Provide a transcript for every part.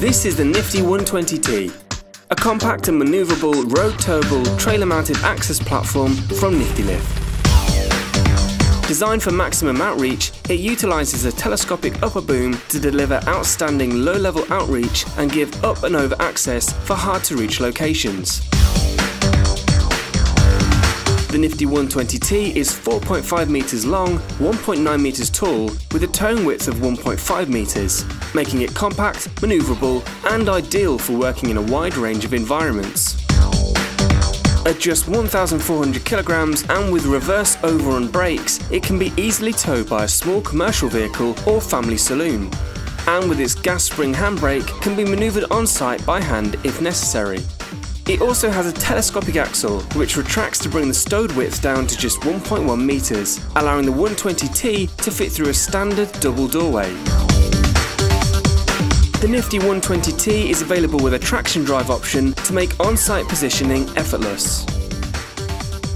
This is the nifty 120T, a compact and manoeuvrable road towable trailer mounted access platform from Nifty Lift. Designed for maximum outreach, it utilises a telescopic upper boom to deliver outstanding low level outreach and give up and over access for hard to reach locations. The Nifty 120T is 4.5 metres long, 1.9 metres tall, with a towing width of 1.5 metres, making it compact, manoeuvrable, and ideal for working in a wide range of environments. At just 1,400 kilograms and with reverse overrun brakes, it can be easily towed by a small commercial vehicle or family saloon. And with its gas spring handbrake, can be manoeuvred on site by hand if necessary. It also has a telescopic axle, which retracts to bring the stowed width down to just 1.1 metres, allowing the 120T to fit through a standard double doorway. The nifty 120T is available with a traction drive option to make on-site positioning effortless.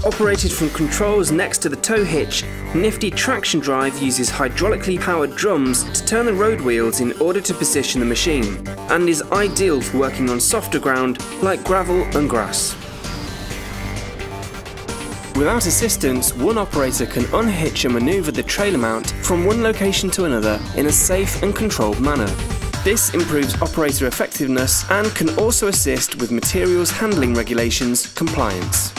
Operated from controls next to the tow hitch, Nifty Traction Drive uses hydraulically powered drums to turn the road wheels in order to position the machine, and is ideal for working on softer ground like gravel and grass. Without assistance, one operator can unhitch and manoeuvre the trailer mount from one location to another in a safe and controlled manner. This improves operator effectiveness and can also assist with materials handling regulations compliance.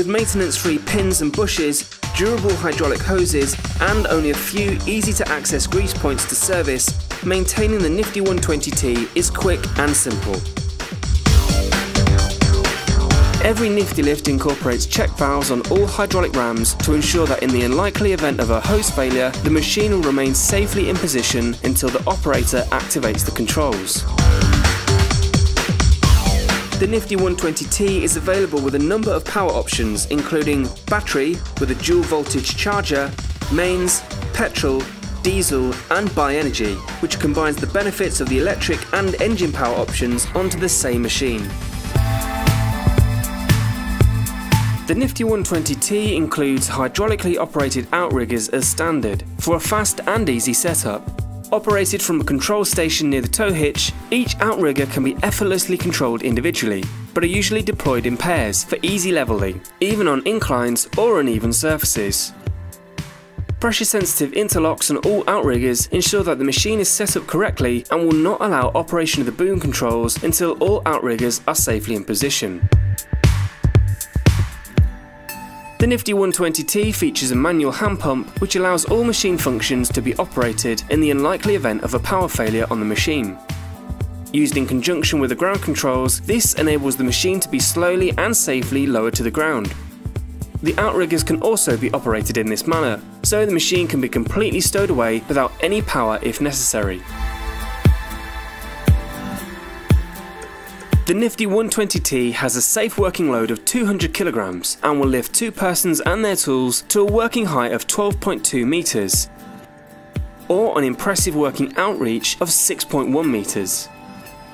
With maintenance-free pins and bushes, durable hydraulic hoses, and only a few easy-to-access grease points to service, maintaining the nifty 120T is quick and simple. Every Nifty lift incorporates check valves on all hydraulic rams to ensure that in the unlikely event of a hose failure, the machine will remain safely in position until the operator activates the controls. The Nifty 120T is available with a number of power options including battery with a dual voltage charger, mains, petrol, diesel and bi-energy, which combines the benefits of the electric and engine power options onto the same machine. The Nifty 120T includes hydraulically operated outriggers as standard for a fast and easy setup. Operated from a control station near the tow hitch, each outrigger can be effortlessly controlled individually, but are usually deployed in pairs for easy levelling, even on inclines or uneven surfaces. Pressure sensitive interlocks on all outriggers ensure that the machine is set up correctly and will not allow operation of the boom controls until all outriggers are safely in position. The Nifty 120T features a manual hand pump which allows all machine functions to be operated in the unlikely event of a power failure on the machine. Used in conjunction with the ground controls, this enables the machine to be slowly and safely lowered to the ground. The outriggers can also be operated in this manner, so the machine can be completely stowed away without any power if necessary. The nifty 120T has a safe working load of 200 kilograms and will lift two persons and their tools to a working height of 12.2 meters, or an impressive working outreach of 6.1 meters.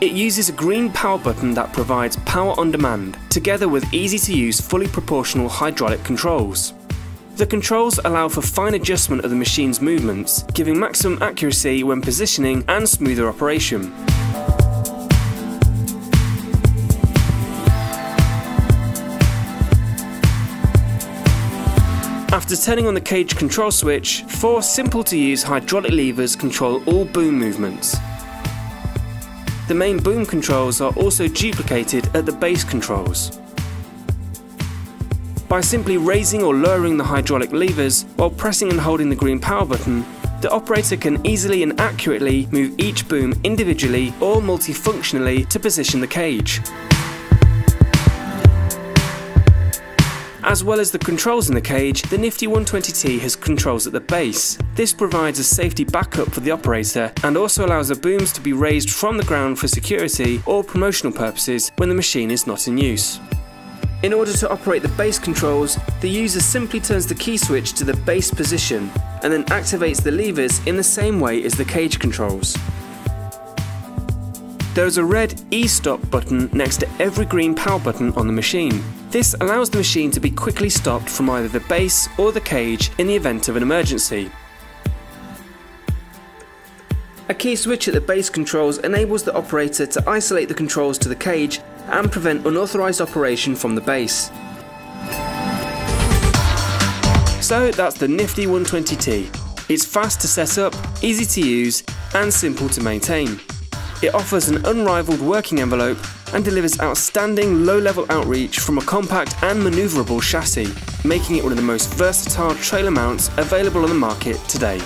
It uses a green power button that provides power on demand, together with easy to use fully proportional hydraulic controls. The controls allow for fine adjustment of the machine's movements, giving maximum accuracy when positioning and smoother operation. After turning on the cage control switch, four simple to use hydraulic levers control all boom movements. The main boom controls are also duplicated at the base controls. By simply raising or lowering the hydraulic levers while pressing and holding the green power button, the operator can easily and accurately move each boom individually or multifunctionally to position the cage. As well as the controls in the cage, the nifty 120T has controls at the base. This provides a safety backup for the operator and also allows the booms to be raised from the ground for security or promotional purposes when the machine is not in use. In order to operate the base controls, the user simply turns the key switch to the base position and then activates the levers in the same way as the cage controls. There is a red E-stop button next to every green power button on the machine. This allows the machine to be quickly stopped from either the base or the cage in the event of an emergency. A key switch at the base controls enables the operator to isolate the controls to the cage and prevent unauthorised operation from the base. So that's the nifty 120T. It's fast to set up, easy to use and simple to maintain. It offers an unrivaled working envelope and delivers outstanding low-level outreach from a compact and manoeuvrable chassis, making it one of the most versatile trailer mounts available on the market today.